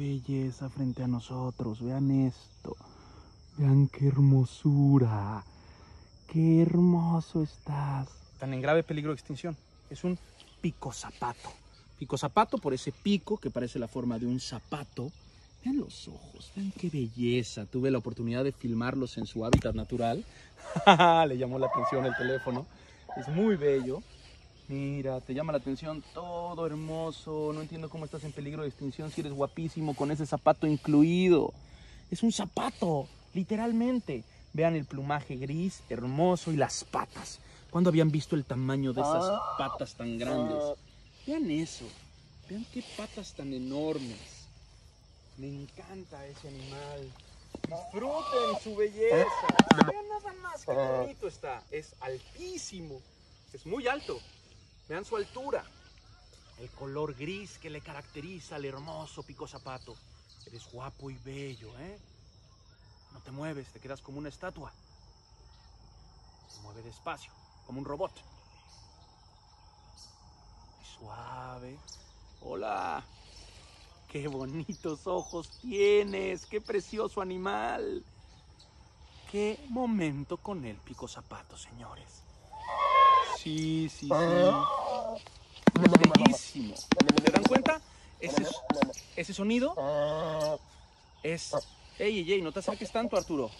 belleza frente a nosotros. Vean esto. Vean qué hermosura. Qué hermoso estás. Están en grave peligro de extinción. Es un pico zapato. Pico zapato por ese pico que parece la forma de un zapato. Vean los ojos, vean qué belleza. Tuve la oportunidad de filmarlos en su hábitat natural. Le llamó la atención el teléfono. Es muy bello. Mira, te llama la atención todo hermoso. No entiendo cómo estás en peligro de extinción si eres guapísimo con ese zapato incluido. Es un zapato, literalmente. Vean el plumaje gris, hermoso y las patas. ¿Cuándo habían visto el tamaño de esas patas tan grandes? Vean eso. Vean qué patas tan enormes. Me encanta ese animal. Disfruten su belleza. Vean nada más qué bonito está. Es altísimo. Es muy alto. Vean su altura. El color gris que le caracteriza al hermoso pico zapato. Eres guapo y bello, ¿eh? No te mueves, te quedas como una estatua. Se mueve despacio, como un robot. Y suave. Hola. Qué bonitos ojos tienes. Qué precioso animal. Qué momento con el pico zapato, señores. Sí, sí, sí. Es bellísimo. ¿Se dan cuenta? Ese, ese sonido es... Ey, ey, ey, no te acerques tanto, Arturo.